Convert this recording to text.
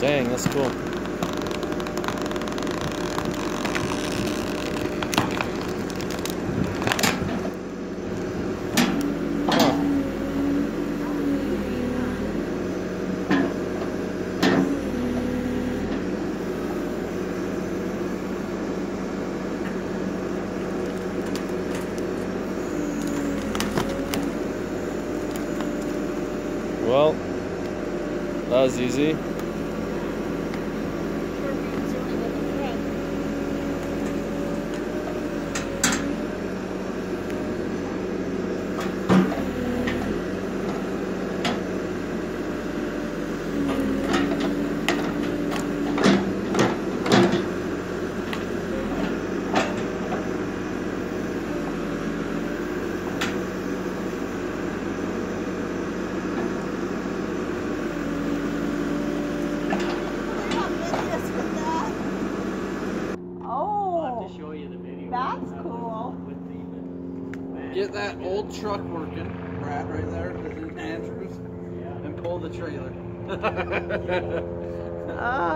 Dang, that's cool. Well, that was easy. Oh, show you the video. That's cool. Get that old truck working, Brad, right there, in Andrews, and pull the trailer. Oh.